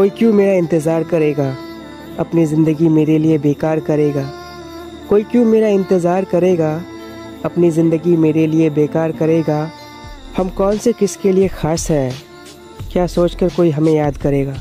कोई क्यों मेरा इंतज़ार करेगा? अपनी ज़िंदगी मेरे लिए बेकार करेगा। कोई क्यों मेरा इंतज़ार करेगा? अपनी ज़िंदगी मेरे लिए बेकार करेगा। हम कौन से किसके लिए ख़ास हैं? क्या सोचकर कोई हमें याद करेगा?